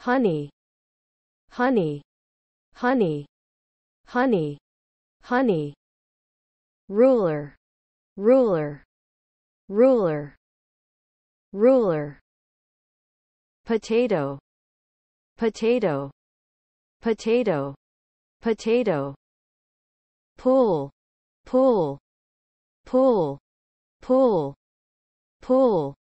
honey honey honey honey honey. Ruler ruler ruler ruler. Potato potato potato potato. Pool pool pool pool pool.